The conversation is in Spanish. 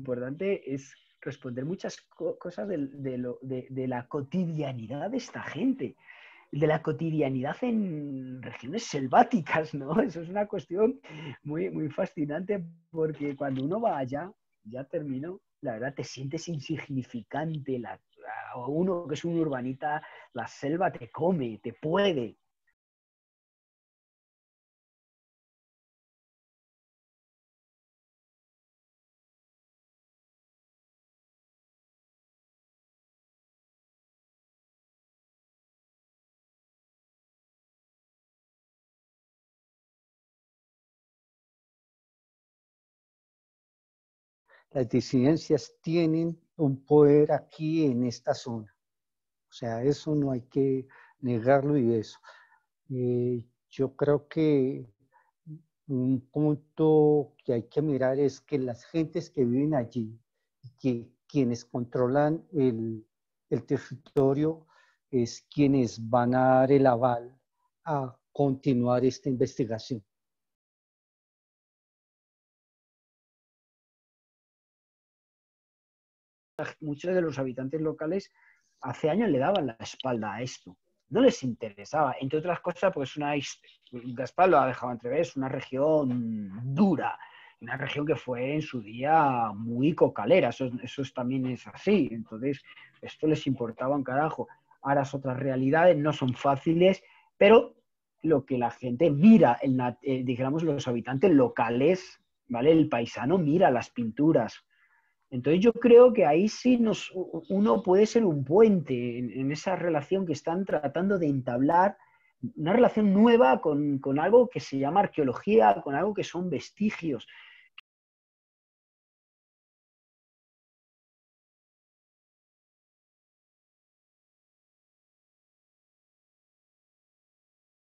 importante es responder muchas cosas de, la cotidianidad de esta gente, de la cotidianidad en regiones selváticas, ¿no? Eso es una cuestión muy, muy fascinante porque cuando uno va allá, ya termino, la verdad te sientes insignificante, la, uno que es un urbanita, la selva te come, te puede, las disidencias tienen un poder aquí en esta zona. O sea, eso no hay que negarlo y eso. Eh, yo creo que un punto que hay que mirar es que las gentes que viven allí, que quienes controlan el, el territorio, es quienes van a dar el aval a continuar esta investigación. Muchos de los habitantes locales hace años le daban la espalda a esto. No les interesaba, entre otras cosas, pues una Gaspar lo ha dejado entrever, es una región dura, una región que fue en su día muy cocalera, eso, eso también es así. Entonces, esto les importaba un carajo. Ahora es otras realidades, no son fáciles, pero lo que la gente mira, eh, digamos, los habitantes locales, ¿vale? El paisano mira las pinturas, entonces yo creo que ahí sí nos, uno puede ser un puente en, esa relación que están tratando de entablar, una relación nueva con, algo que se llama arqueología, con algo que son vestigios.